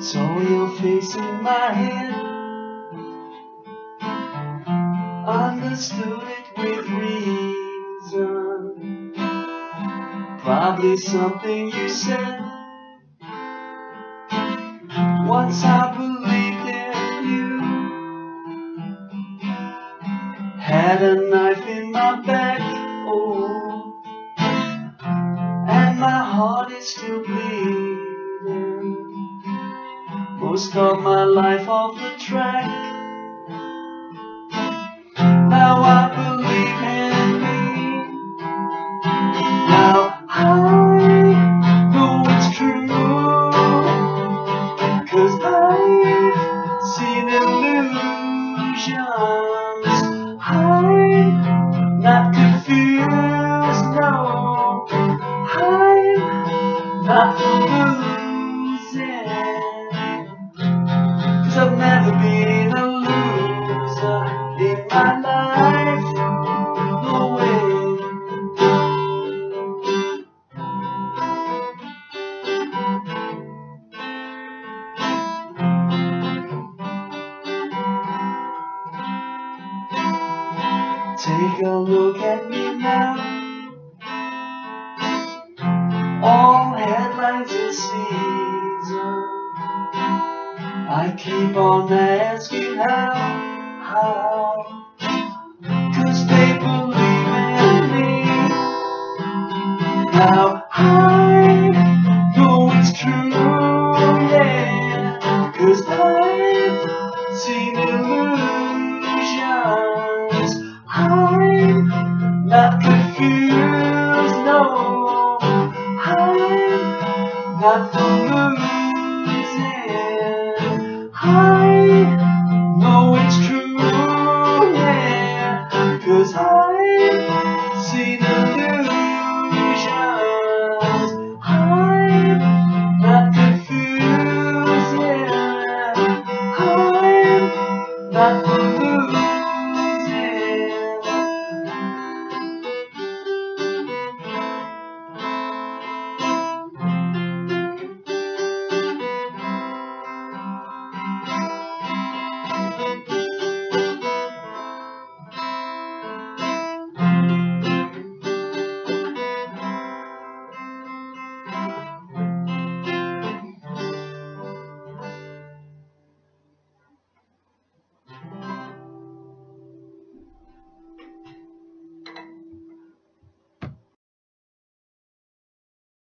face in my head. Understood it with reason. Probably something you said. Once I believed in you. Had a knife in my back. Oh. And my heart is still bleeding. Most of my life off the track. Now I believe in me. My life. Take a look at me now. All headlines this season. I keep on asking how, how. how I know it's true, yeah, cause I've seen illusions, I'm not confused, no, I'm not the losing, I'm